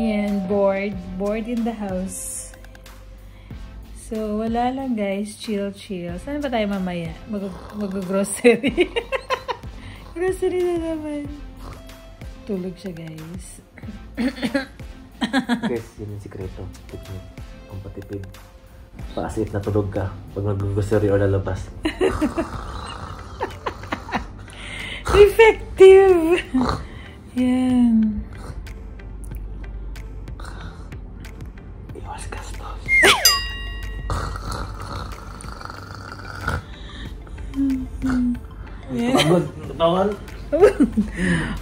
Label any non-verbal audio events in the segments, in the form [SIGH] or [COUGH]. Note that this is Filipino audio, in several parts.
Ayan, bored. Bored in the house. So, wala lang guys. Chill, chill. Saan ba tayo mamaya? Mag-grocery. Mag [LAUGHS] grocery na naman. Tulog siya guys. [COUGHS] guys, yun yung sikreto. Technique. Ang patipid. Paasip na tulog ka pag mag-grocery or lalabas. [LAUGHS] Effective! Yan.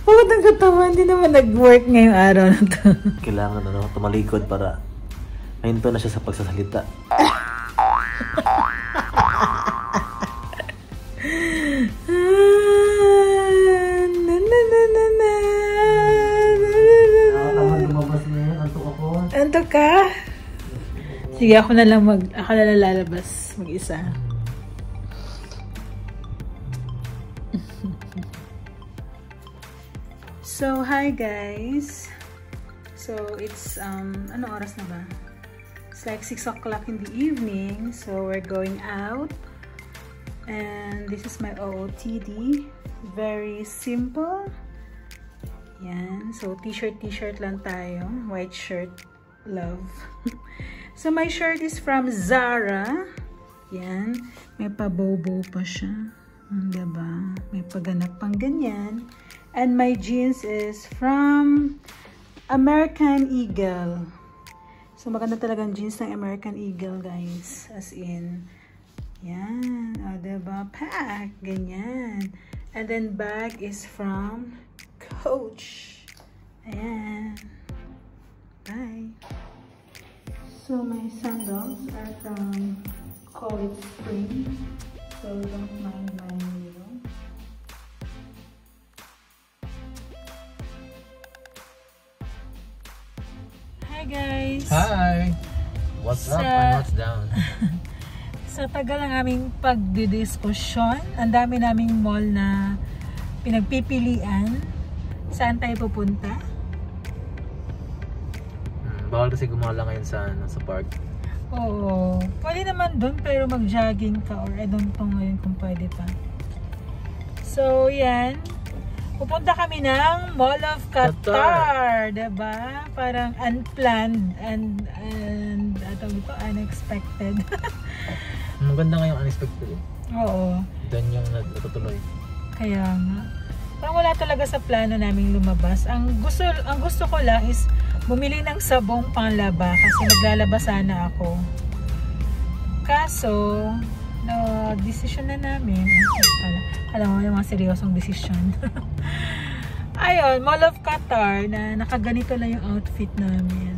Pagod ang katawan. Hindi naman nag-work ngayong araw na to. [LAUGHS] Kailangan ano, tumalikod para Ayun na siya sa pagsasalita. [LAUGHS] Antok ka? Sige, ako na lang mag... Ako na lang lalabas mag-isa. So, hi guys. So, it's, um, ano oras na ba? It's like 6 o'clock in the evening. So, we're going out. And this is my OOTD. Very simple. Yan. So, t-shirt, t-shirt lang tayo. White shirt. Love. [LAUGHS] so, my shirt is from Zara. Yan. May pabobo pa siya. Diba? May paganap pang ganyan. And my jeans is from American Eagle. So, maganda talagang jeans ng American Eagle, guys. As in, yan. O, diba? Pack. Ganyan. And then, bag is from Coach. Ayan. Bye. So, my sandals are from It Spring. So, don't mind my guys! Hi! What's up Sa- and what's down? [LAUGHS] Sa tagal ng aming pagdidiskusyon, ang dami naming mall na pinagpipilian. Saan tayo pupunta? Hmm, bawal kasi gumala ngayon sa, ano, sa park. Oo. Pwede naman dun pero mag-jogging ka or I don't know ngayon kung pwede pa. So, yan. Pupunta kami ng Mall of Qatar. 'di ba? Parang unplanned and and ato ito unexpected. [LAUGHS] Maganda nga yung unexpected. eh. Oo. Doon yung nat- natutuloy. Kaya nga. Parang wala talaga sa plano naming lumabas. Ang gusto ang gusto ko lang is bumili ng sabong panglaba kasi maglalaba sana ako. Kaso, no, decision na namin. Alam, alam mo, yung mga seryosong decision. [LAUGHS] Ayun, Mall of Qatar na nakaganito lang yung outfit namin.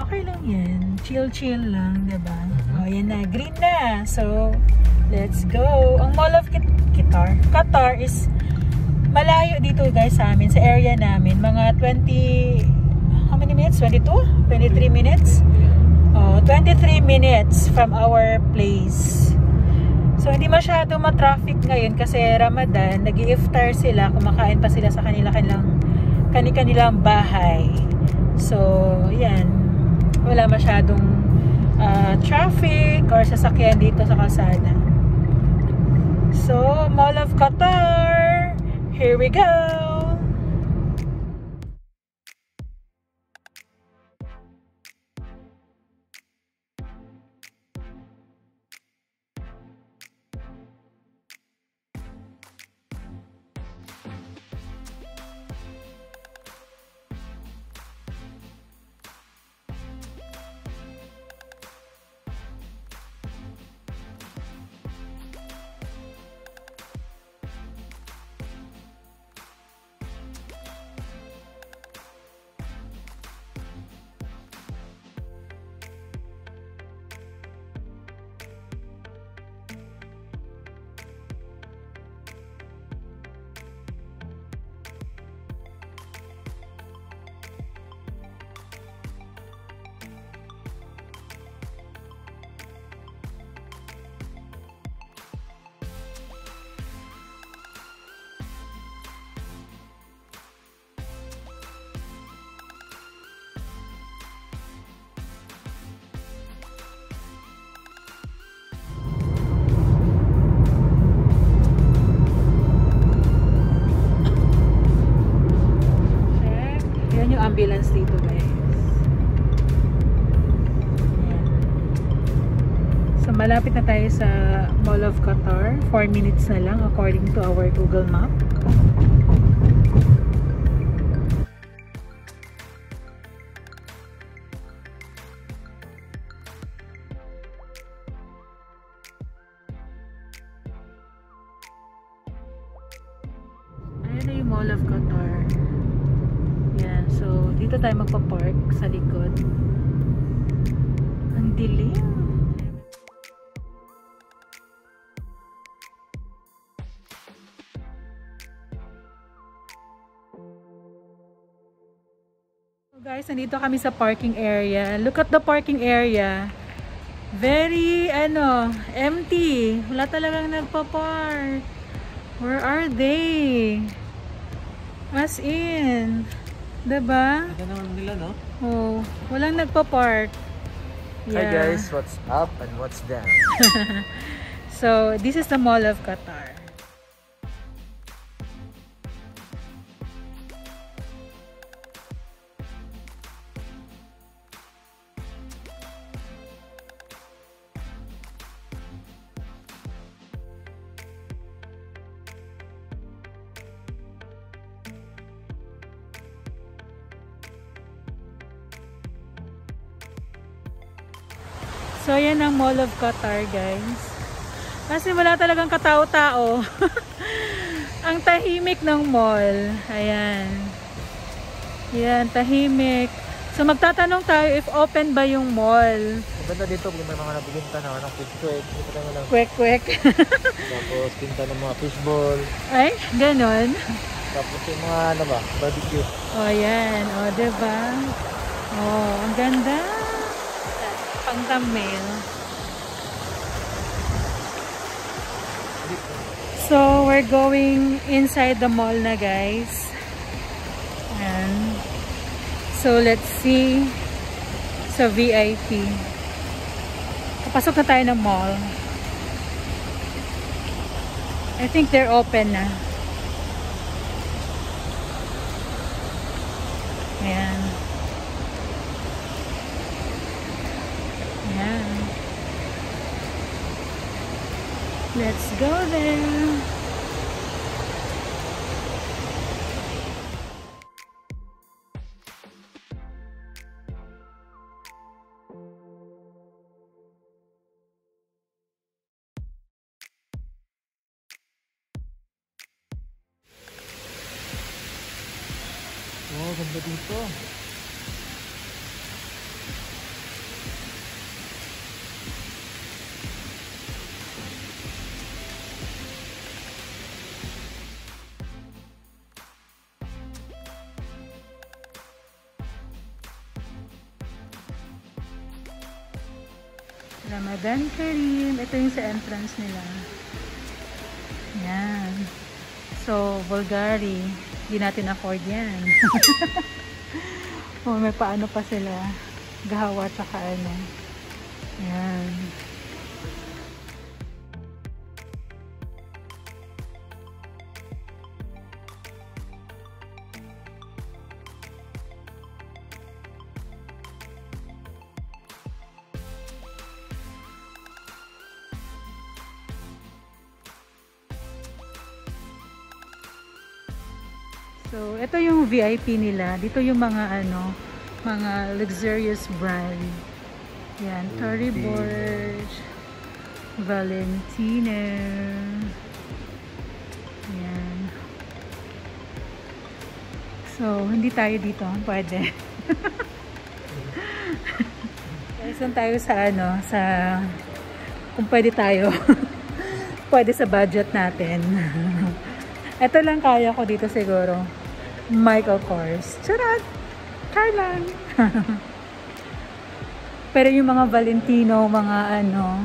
Okay lang yan. Chill-chill lang, 'di ba? Mhm. Oh, yan na. Green na. So, let's go. Ang Mall of Qat- Qatar, Qatar is malayo dito guys sa amin, sa area namin. Mga 20, how many minutes? 22? 23 minutes? Oh, 23 minutes from our place. So, hindi masyado ma-traffic ngayon kasi Ramadan, nag iftar sila, kumakain pa sila sa kanila-kanilang kani-kanilang bahay. So, yan. Wala masyadong ah, traffic or sasakyan dito sa kalsada. So, Mall of Qatar. Here we go. Malapit na tayo sa Mall of Qatar. 4 minutes na lang according to our Google Map. Ayan yung Mall of Qatar. Yan. So, dito tayo magpa-park sa likod. Ang dilim. Guys, nandito kami sa parking area. Look at the parking area. Very, ano, empty. Wala talagang nagpa-park. Where are they? As in. Diba? Ganda naman nila, no? Oh, walang nagpa-park. Hi guys, what's up and what's down? [LAUGHS] So, this is the Mall of Qatar. So, yan ang Mall of Qatar, guys. Kasi wala talagang katao-tao. [LAUGHS] ang tahimik ng mall. Ayan. Yan, tahimik. So, magtatanong tayo if open ba yung mall. Maganda dito, may mga nabibinta na tayo lang. Kwek-kwek. [LAUGHS] Tapos, pinta ng mga fishball. Ay, ganon. Tapos yung mga, ano ba, barbecue. O, yan. O, diba? O, ang ganda. Pang thumbnail. So, we're going inside the mall na, guys. And, so, let's see sa VIP. Papasok na tayo ng mall. I think they're open na. Let's go there. Ramadan Kareem. Ito yung sa entrance nila. Yan. So, Bulgari. Hindi natin afford yan. [LAUGHS] oh, may paano pa sila. Gahawa tsaka ano. Yan. VIP nila. Dito yung mga ano, mga luxurious brand. Yan, Tory. Burch, Valentino. Yan. So, hindi tayo dito. Pwede. [LAUGHS] Saan tayo sa ano, sa kung pwede tayo. [LAUGHS] pwede sa budget natin. [LAUGHS] Ito lang kaya ko dito siguro. Michael Kors. Charot! Car lang. [LAUGHS] Pero yung mga Valentino, mga ano,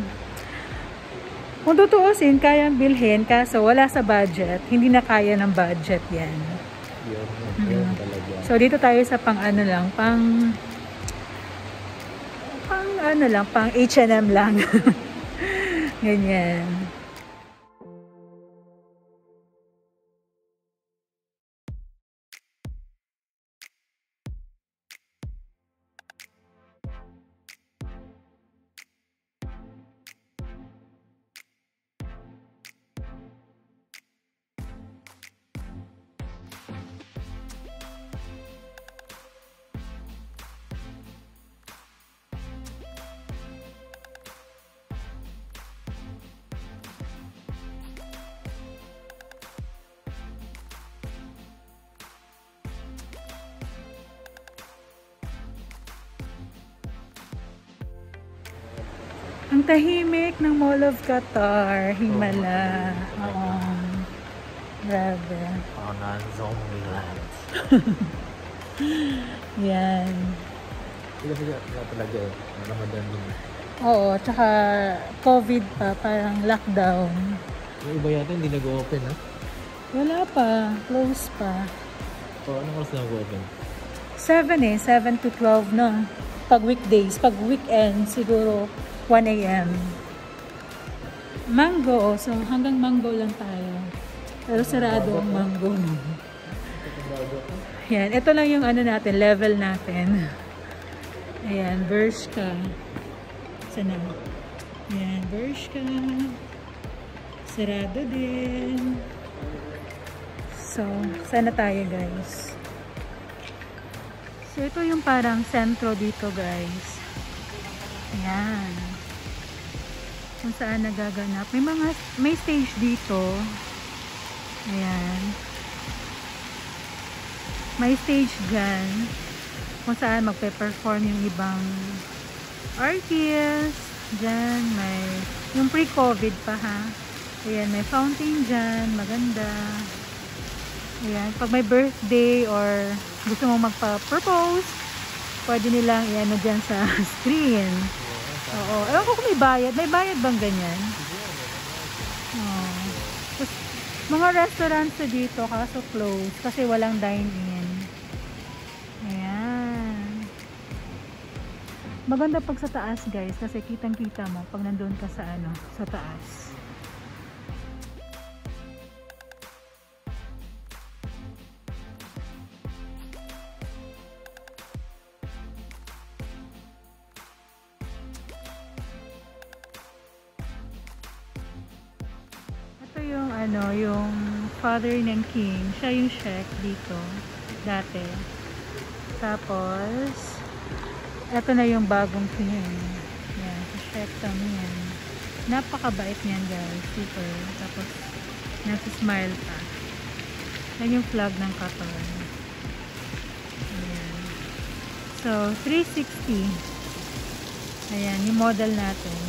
kung tutuusin, kayang bilhin, kaso wala sa budget. Hindi na kaya ng budget yan. Yun, yun talaga. So, dito tayo sa pang ano lang, pang pang ano lang, pang H&M lang. [LAUGHS] Ganyan. Ang tahimik ng Mall of Qatar. Himala. Oo. Grabe. Oh, na Zombieland. [LAUGHS] Yan. Hindi kasi nga talaga eh. Ramadan din. Oo, tsaka COVID pa, parang lockdown. Yung iba yata hindi nag-open ha? Wala pa, close pa. O anong oras nag-open? 7 eh, 7 to 12 no. Pag weekdays, pag weekend siguro 1 a.m. Mango, so hanggang mango lang tayo. Pero sarado ang mango. Yan, ito lang yung ano natin, level natin. Ayan, Bershka. Sana? Ayan, Bershka. Sarado din. So, sana tayo guys. So, ito yung parang sentro dito guys. Ayan. Kung saan nagaganap. May mga, may stage dito. Ayan. May stage dyan. Kung saan magpe-perform yung ibang artists. Dyan, may, yung pre-COVID pa ha. Ayan, may fountain dyan. Maganda. Ayan, pag may birthday or gusto mo magpa-propose, pwede nilang i-ano dyan sa [LAUGHS] screen. Oo. Ewan ko kung may bayad. May bayad bang ganyan? Oo. Tapos, mga restaurants na dito, kaso closed. Kasi walang dine-in. Ayan. Maganda pag sa taas, guys. Kasi kitang-kita mo pag nandun ka sa ano, sa taas. Yung ano, yung father ng king. Siya yung chef dito. Dati. Tapos, ito na yung bagong king. Yan, si chef Tom yan. Napakabait niyan guys. Super. Tapos, nasa-smile pa. Yan yung flag ng Qatar. Ayan. So, 360. Ayan, yung model natin.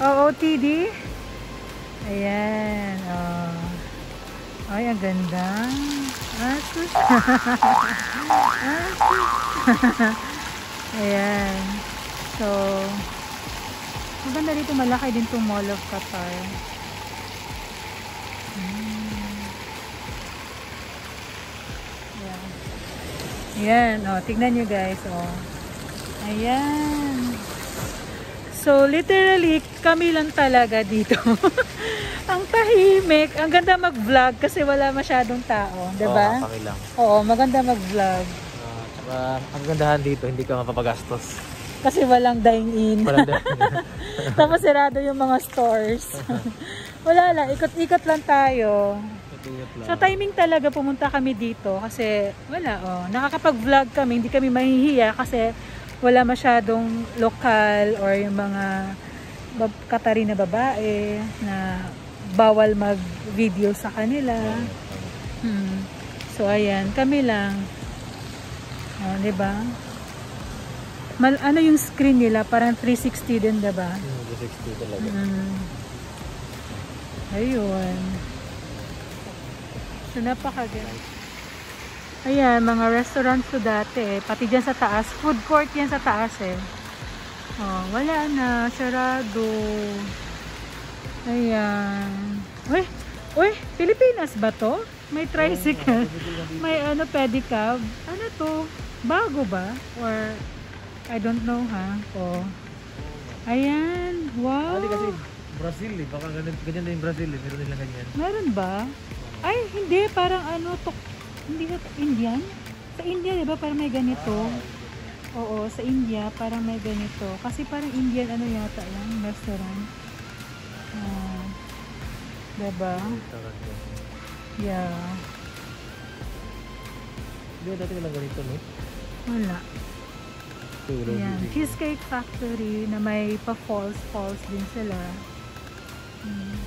OOTD. Ayan. Oh. Ay, ang ganda. Asus. Asus. [LAUGHS] [LAUGHS] Ayan. So, maganda dito. Malaki din itong Mall of Qatar. Mm. Ayan. Ayan. Oh, tignan nyo guys. Oh. Ayan. So, literally, kami lang talaga dito. [LAUGHS] ang tahimik. Ang ganda mag-vlog kasi wala masyadong tao. ba? Oo, kami lang. Oo, maganda mag-vlog. Ah, tsaka, ang gandahan dito, hindi ka mapapagastos. Kasi walang dine-in. Walang [LAUGHS] dahil. [LAUGHS] Tapos sirado yung mga stores. wala lang, ikot-ikot lang tayo. Sa timing talaga pumunta kami dito kasi wala oh, nakakapag-vlog kami, hindi kami mahihiya kasi wala masyadong lokal or yung mga Katari na babae na bawal mag-video sa kanila. Hmm. So ayan, kami lang. Oh, 'di ba? Mal ano yung screen nila? Parang 360 din, 'di ba? Hmm, 60 talaga. Mm. Ayun. So, napakaganda. Ayan, mga restaurants to dati eh. Pati dyan sa taas. Food court yan sa taas eh. Oh, wala na. Sarado. Ayan. Uy, uy, Pilipinas ba to? May tricycle. [LAUGHS] May ano, pedicab. Ano to? Bago ba? Or, I don't know ha. Oh. Ayan. Wow. Hindi kasi Brazil eh. Baka ganyan, ganyan din Brazil eh. Meron nila ganyan. Meron ba? Ay, hindi. Parang ano, tok, hindi ba Indian? Sa India, di ba? Parang may ganito. Oo, sa India, parang may ganito. Kasi parang Indian, ano yata yan, restaurant. Ah, diba? Yeah. Hindi ba dati lang ganito no? Wala. Ayan. Cheesecake Factory na may pa-falls, falls din sila. Hmm.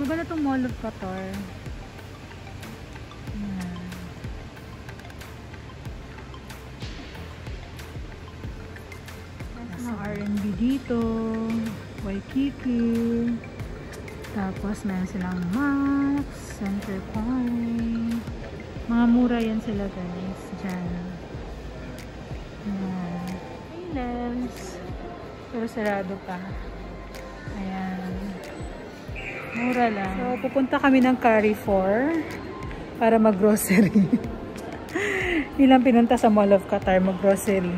Maganda itong Mall of Qatar. Ayan. dito. Waikiki. Tapos, meron silang Max, Center Point. Mga mura yan sila guys. Diyan. Ayan. Islands. Pero sarado pa. Ayan. Mura lang. So, pupunta kami ng Carrefour para mag-grocery. [LAUGHS] Nilang pinunta sa Mall of Qatar mag-grocery.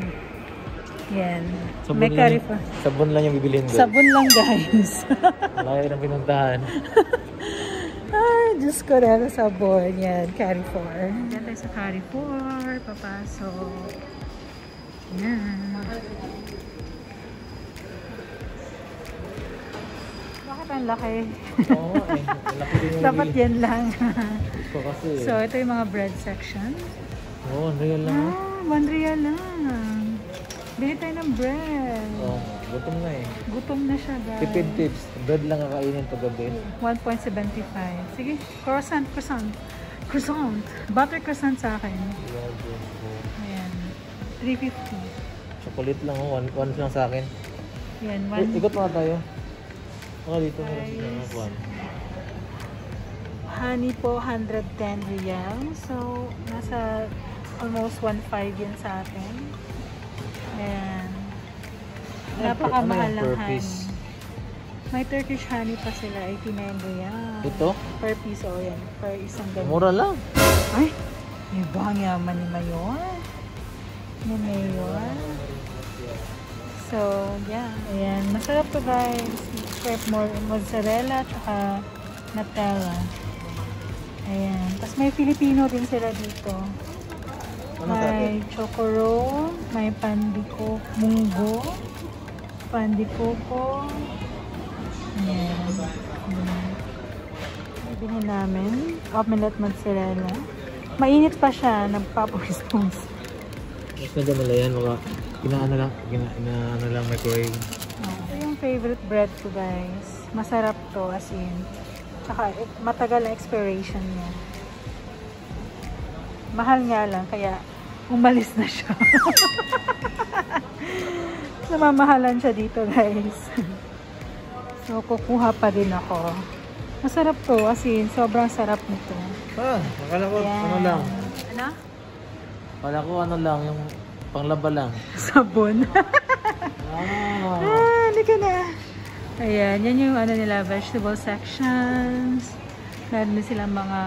Yan. May Carrefour. sabon lang yung bibilhin ko. Sabon lang guys. [LAUGHS] Malayo ng pinuntahan. [LAUGHS] Ay, Diyos ko na sabon. Yan, Carrefour. Yan tayo sa Carrefour. Papasok. Yan. Ang laki? Oo eh. Din yung Dapat yan lang. ko kasi. so, ito yung mga bread section. Oo, oh, real lang. Ah, 1 real lang. Bili tayo ng bread. Oo, gutom na eh. Gutom na siya, guys. Tipid tips. Bread lang kakainin to gabi. 1.75. Sige, croissant, croissant. Croissant. Butter croissant sa akin. Ayan. 350. Chocolate lang oh. One, one lang sa akin. Yan, Eh, one. ikot mga tayo. Mga dito. Guys. Mga kwan. Honey po, 110 real. So, nasa almost 1.5 yun sa atin. Ayan. Ano Napakamahal yung ng honey. May Turkish honey pa sila, 89 real. Ito? Per piece, o yan. Per isang ganun. Mura lang. Ay, yung bang yaman ni Mayor? Ni Mayor? So, yeah. Ayan, masarap to guys. Strip more mozzarella tsaka Nutella. Ayan. Tapos may Filipino din sila dito. May chocoro, may pandiko, munggo, pandikoko. Ayan. Ayan. Bibili namin. Omelette mozzarella. Mainit pa siya. Nagpapawispons. [LAUGHS] Mas medyo malayan. Mga inaano lang. Ina, inaano lang microwave. Ito yung favorite bread ko guys. Masarap to as in. Tsaka eh, matagal ang expiration niya. Mahal nga lang. Kaya umalis na siya. [LAUGHS] Namamahalan siya dito guys. so kukuha pa din ako. Masarap to as in. Sobrang sarap nito. Ah, akala ko Ayan. ano lang. Ano? Akala ko ano lang. Yung panglaba lang. Sabon. Ah. Ah, halika na. Ayan, yan yung ano nila, vegetable sections. Meron din silang mga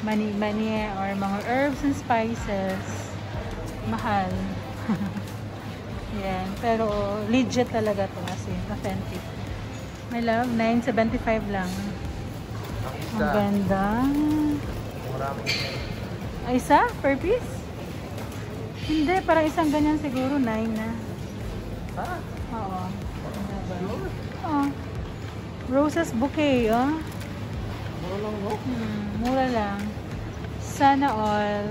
mani-mani or mga herbs and spices. Mahal. [LAUGHS] Yan, pero legit talaga to kasi authentic. My love, 9.75 lang. Ang ganda. Ay, isa? Per piece? Hindi, parang isang ganyan siguro, 9 na. Ah, Oo. Oo. Roses bouquet, oh. mura lang no? Hmm, mura lang. Sana all.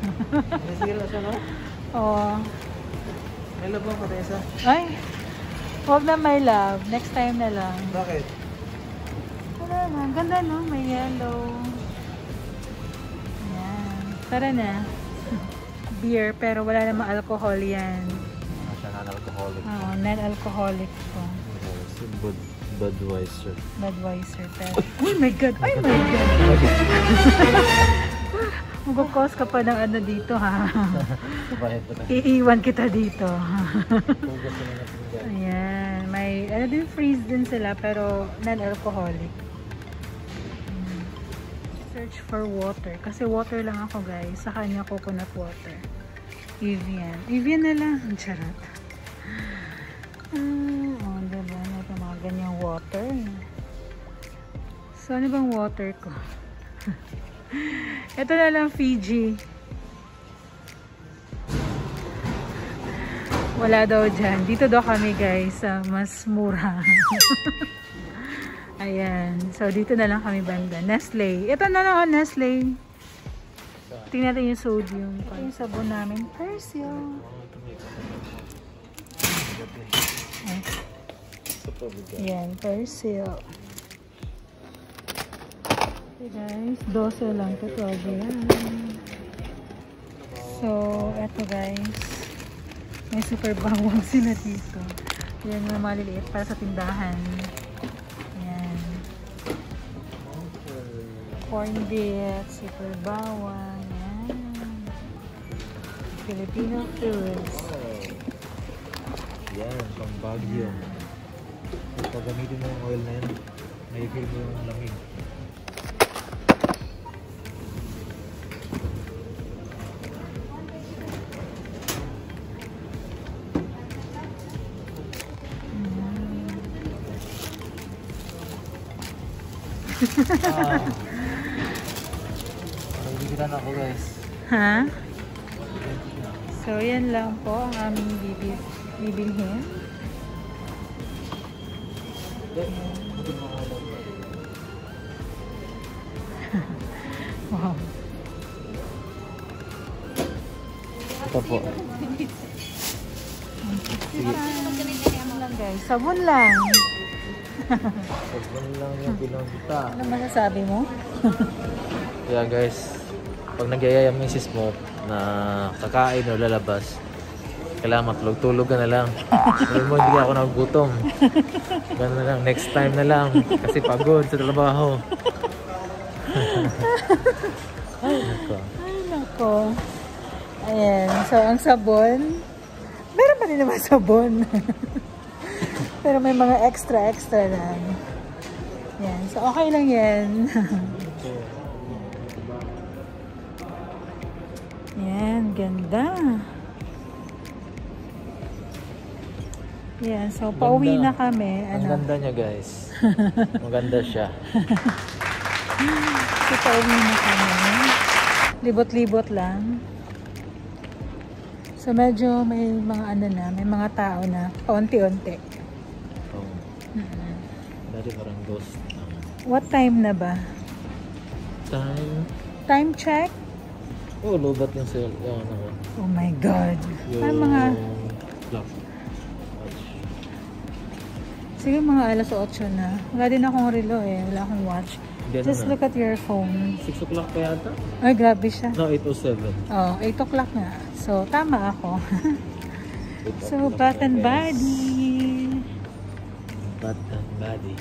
[LAUGHS] May sila siya no? Oo. May labang pa tayo isa. Ay, huwag na my love. Next time na lang. Bakit? Wala na. Ganda, no? May yellow. Ayan. Tara na. Beer, pero wala namang alcohol yan. Ano siya non-alcoholic? Oo, non-alcoholic to. Si Bud Budweiser. Budweiser. Pero... Oh my God! Oh my God! [LAUGHS] Magkakos ka pa ng ano dito, ha? Iiwan kita dito. Ayan. May, ano din, freeze din sila, pero non-alcoholic. Search for water. Kasi water lang ako, guys. Sa kanya, coconut water. Evian. Evian na lang. Ang [LAUGHS] charot. Ah, oh, diba? Ito mga ganyang water. So, ano bang water ko? [LAUGHS] Ito na lang, Fiji. Wala daw dyan. Dito daw kami guys, sa mas mura. [LAUGHS] Ayan. So, dito na lang kami banda. Nestle. Ito na lang, oh, Nestle. Tingnan natin yung sodium. Ito yung sabon namin. Persil. Ayan, Persil. Okay guys, 12 lang to 12 yan. So, eto guys. May super bawang sila dito. Yan yung maliliit para sa tindahan. Corn beef, super bawang. Yan. Filipino foods. Yan, pang Baguio. Pag gamitin mo yung oil na yan, may feel mo yung lamig. ah. [LAUGHS] Guys. Ha? So, yan lang po ang aming bibi bibilhin. Wow. Ito po. Sige. Lang guys? Sabon lang. Sabon lang yung pinagita. Ano masasabi mo? Kaya guys, pag nagyaya yung misis mo na kakain o lalabas, kailangan matulog-tulog ka na lang. Alam mo, hindi ako nagutom. Ganun na lang, next time na lang. Kasi pagod sa trabaho. Ay, [LAUGHS] nako. Ay, nako. Ayan. So, ang sabon, meron pa din naman [LAUGHS] sabon. Pero may mga extra-extra lang. Yan. So, okay lang yan. [LAUGHS] yan. Ganda. Yan. So, pauwi na kami. Ang Ano? ganda niya guys. Maganda siya. [LAUGHS] So, pauwi na kami. Libot-libot lang. So, medyo may mga ano na, may mga tao na paunti-unti. Oh. Dati parang ghost. What time na ba? Time. Time check? Oh, lobat yung cell. Yung ano ko. Oh my God. Yung Ay, mga, sige mga alas 8 na. Wala din akong relo eh. Wala akong watch. Hindi, ano Just na? look at your phone. 6 o'clock pa yata? Ay, grabe siya. No, 8.07. Oh, 8 o'clock nga. So, tama ako. [LAUGHS] 8 so, Bath and na. Body. Bath and Body.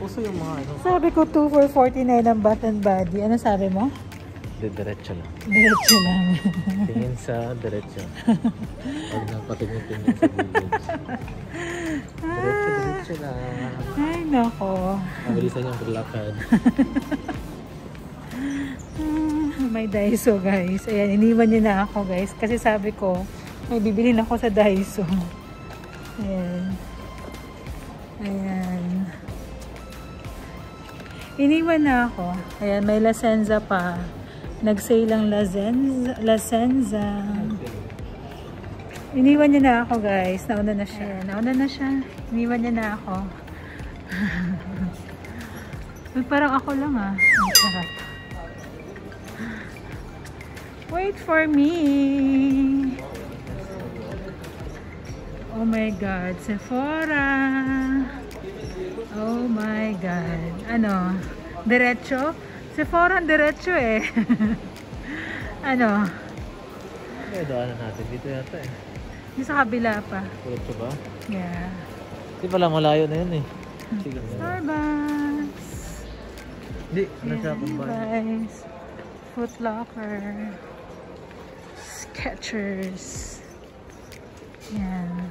Puso yung mga ano. Sabi ko 2 for 49 ang Bath and Body. Ano sabi mo? Diretso lang. Diretso lang. Tingin sa diretso. Huwag nang patingin-tingin sa gilid. Diretso, diretso lang. Ay, nako. Mabilisan yung paglakad. Ah, May Daiso guys. Ayan, iniwan niya na ako guys. Kasi sabi ko, may bibili na ako sa Daiso. Ayan. Ayan. Iniwan na ako. Ayan, may Lasenza pa. Nag-sale ang Lasenza. Lasenza. Iniwan niya na ako guys. Nauna na siya. Nauna na siya. Iniwan niya na ako. [LAUGHS] Uy, parang ako lang ah. Wait for me. Oh my God, Sephora. Oh my God. Ano? Diretso? Sephora ang diretso eh. [LAUGHS] ano? May daanan natin dito yata eh. Yung sa kabila pa. Diretso ba? Yeah. Di pala malayo na yun eh. Sige. Starbucks. Hindi, nasa Yan, kumbay. guys. Foot Locker. Skechers. Yan.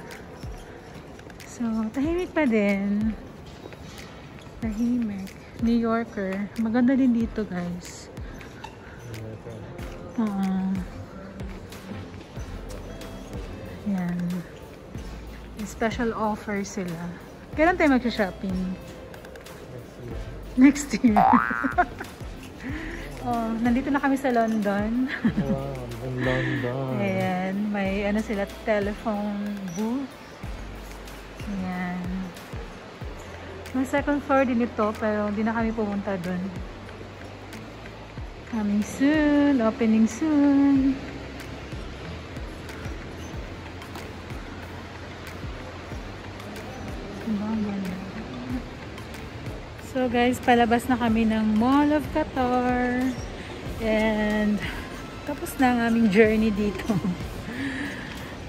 So, tahimik pa din. Tahimik. New Yorker. Maganda din dito, guys. Oo. Yan. May special offer sila. Kailan tayo mag-shopping? Next year. [LAUGHS] oh, nandito na kami sa London. Wow, London. [LAUGHS] Ayan, may ano sila, telephone booth. May second floor din ito, pero hindi na kami pumunta dun. Coming soon, opening soon. So guys, palabas na kami ng Mall of Qatar. And tapos na ang aming journey dito. [LAUGHS]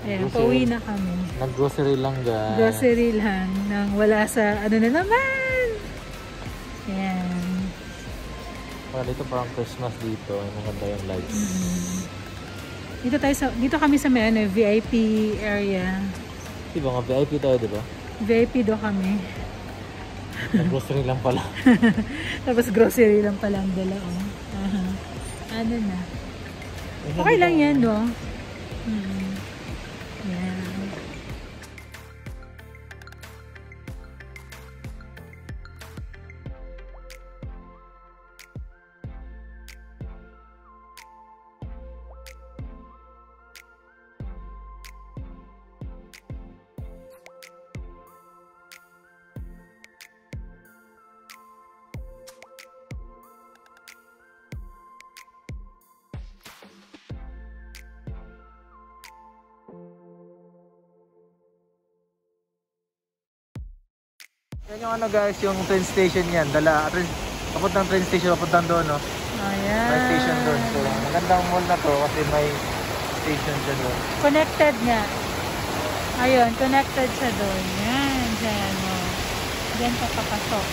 Ayan, Grocery. pauwi na kami. Nag-grocery lang guys. Grocery lang nang wala sa ano na naman. Ayan. Para dito parang Christmas dito. Yung maganda yung lights. Dito tayo sa dito kami sa may ano, VIP area. Diba nga VIP tayo diba? VIP do kami. Nag-grocery lang pala. [LAUGHS] Tapos grocery lang pala ang dala oh. Aha. Ano na. Okay lang yan, no? Mm. Yan. Yan yung ano guys, yung train station yan. Dala, train, papuntang train station, papuntang doon, no? Ayan. May station doon. So, magandang mall na to kasi may station siya doon. Connected nga. Ayun, connected siya doon. Yan, dyan. Oh. Diyan ka papasok.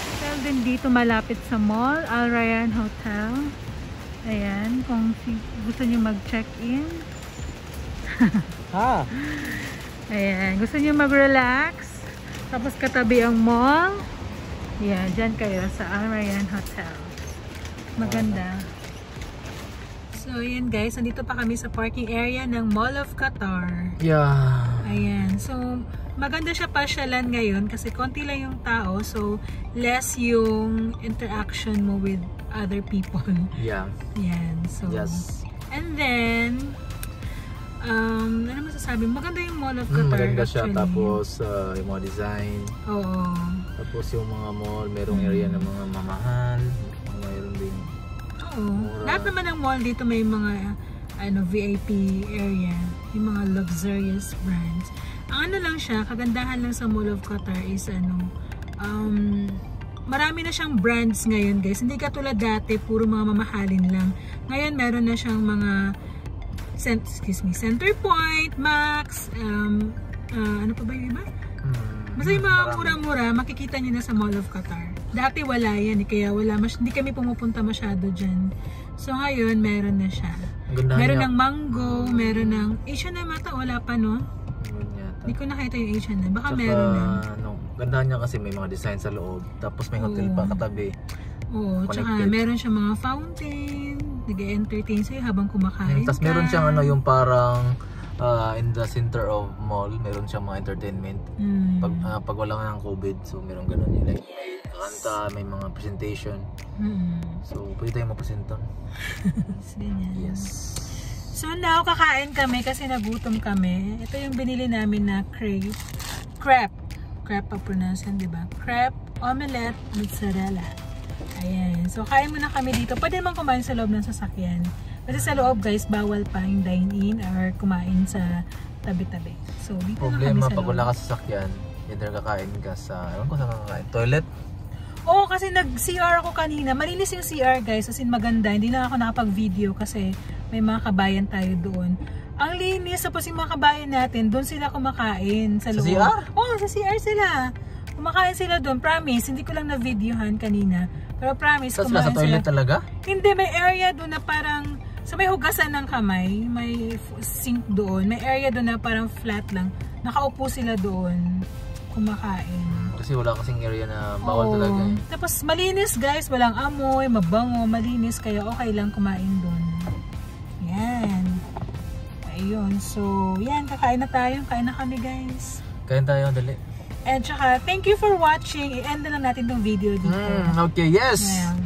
Hotel din dito malapit sa mall. Al Rayyan Hotel. Ayan, kung si- gusto niyo mag-check-in. Ha? [LAUGHS] Ayan, gusto niyo mag-relax. Tapos katabi ang mall. Yan, dyan kayo sa Al Rayyan Hotel. Maganda. So, ayan guys, nandito pa kami sa parking area ng Mall of Qatar. Yeah. Ayan, so maganda siya pasyalan ngayon kasi konti lang yung tao. So, less yung interaction mo with other people. Yeah. Yan, so. Yes. And then, um, ano masasabi? Maganda yung Mall of Mm, Qatar maganda siya. actually. Tapos, uh, yung mga design. Oo. Tapos yung mga mall, merong area ng mga mamahal. Mayroon din. Oo. Mura. Lahat naman ng mall dito may mga ano VIP area, yung mga luxurious brands. Ang ano lang siya, kagandahan lang sa Mall of Qatar is ano, um, marami na siyang brands ngayon guys. Hindi katulad dati, puro mga mamahalin lang. Ngayon meron na siyang mga cent, excuse me, Center Point, Max, um, ah, ano pa ba yung iba? Hmm. Basta yung mga mura-mura, makikita nyo na sa Mall of Qatar. Dati wala yan eh, kaya wala, mas, hindi kami pumupunta masyado dyan. So ngayon, meron na siya. Ganda Meron niya. ng mango, meron ng Asian na mata, wala pa no? Hindi ko nakita yung Asian na. Baka Tsaka, meron na. ano, ganda niya kasi may mga design sa loob. Tapos may hotel Oo. pa katabi. Oo, tsaka Connected. meron siya mga fountain, nag-entertain sa'yo habang kumakain Tapos ka. meron siyang ano yung parang ah, in the center of mall, meron siyang mga entertainment. Hmm. Pag ah, pag wala nga ng COVID, so meron ganun yun. Like may kanta, may mga presentation. Mm. So pwede tayong mapresenta. [LAUGHS] Ganyan. Yes. So now, kakain kami kasi nagutom kami. Ito yung binili namin na crepe. Crepe. Crepe pa pronounce yan, di ba? Crepe, omelette, mozzarella. Ayan. So, kain muna kami dito. Pwede naman kumain sa loob ng sasakyan. Kasi sa loob, guys, bawal pa yung dine-in or kumain sa tabi-tabi. So, dito na kami Problema sa pag loob. wala ka sa sasakyan, either kakain ka sa, ewan ko saan ka kakain, toilet. Oo, kasi nag-CR ako kanina. Malinis yung CR, guys. As in, maganda. Hindi na ako nakapag-video kasi may mga kabayan tayo doon. Ang linis. Tapos yung mga kabayan natin, doon sila kumakain sa Sa loob. CR? Oo, sa CR sila. Kumakain sila doon. Promise. Hindi ko lang na-videohan kanina. Pero promise, Tapos nasa kumain toilet sila. talaga? Hindi, may area doon na parang sa may hugasan ng kamay, may sink doon. May area doon na parang flat lang. Nakaupo sila doon. Kumakain. Kasi wala kasing area na bawal Oo. talaga eh. Tapos malinis guys, walang amoy, mabango, malinis kaya okay lang kumain doon. Ayun. So, yan. Kakain na tayo. Kain na kami guys. Kain tayo, dali. And tsaka, thank you for watching. I-end na natin tong video dito. Mm, okay, yes! Ayan.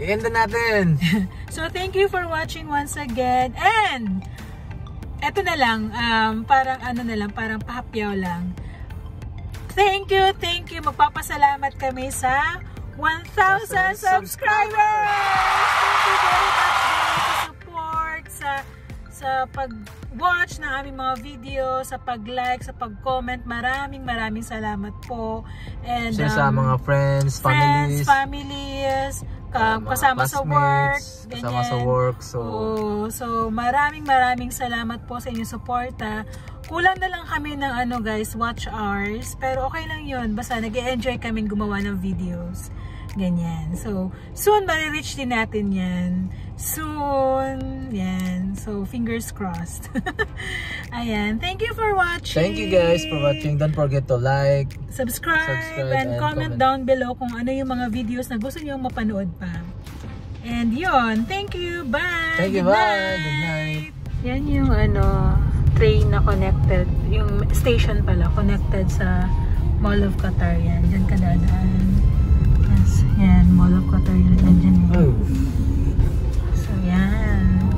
I-end na natin! [LAUGHS] So, thank you for watching once again. And, eto na lang, um, parang ano na lang, parang pahapyaw lang. Thank you, thank you. Magpapasalamat kami sa 1,000 subscribers! Thank you very much guys sa support, sa, sa pag-watch ng aming mga video, sa pag-like, sa pag-comment. Maraming maraming salamat po. And, Share sa um, mga friends, friends, families. families, ka- kasama sa work. classmates, Kasama sa ganyan. work. So, Oo. So, maraming maraming salamat po sa inyong suporta. Kulang na lang kami ng ano guys, watch hours. Pero okay lang yun. Basta nag enjoy kaming gumawa ng videos. Ganyan. So, soon marireach din natin yan. Soon. Yan. So, fingers crossed. [LAUGHS] Ayan. Thank you for watching. thank you guys for watching. Don't forget to like, Subscribe, Subscribe and, and comment, comment. down below kung ano yung mga videos na gusto nyo mapanood pa. And yun. Thank you. Bye. Thank you. Good Bye. Good night. Yan yung ano, train na connected. Yung station pala, connected sa Mall of Qatar. Yan. Diyan ka dadaan. Yan. Mall of Qatar. Yan. Yan. Oh. So, yan.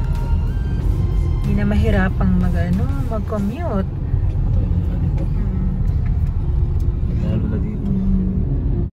Hindi na mahirapang mag, ano, mag-commute.